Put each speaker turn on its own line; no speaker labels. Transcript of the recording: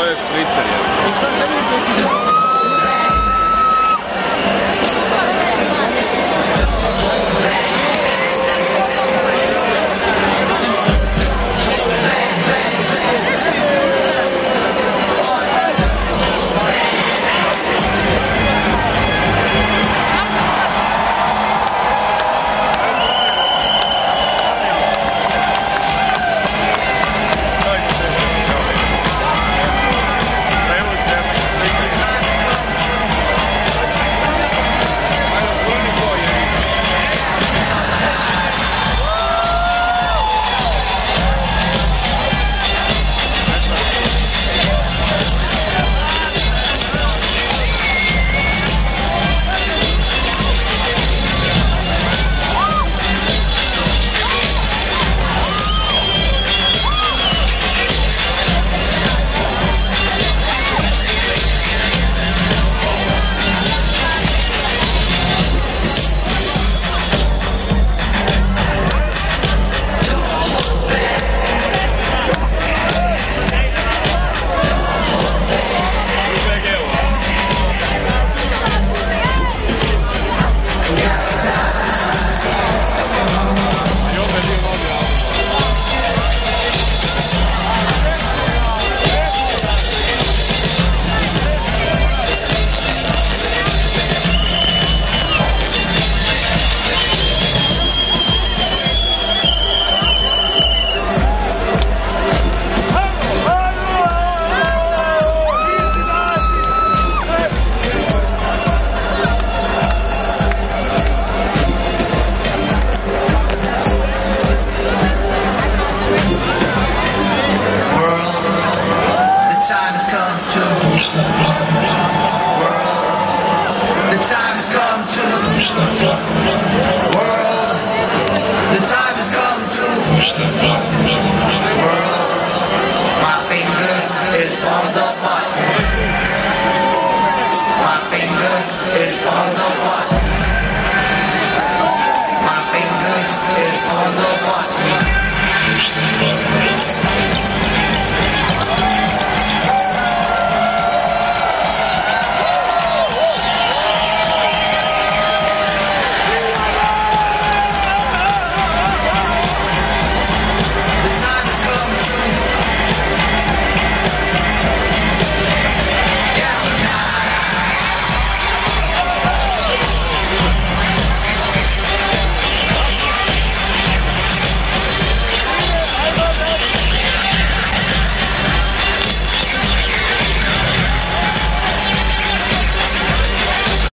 двое в Швейцарии.
Yeah.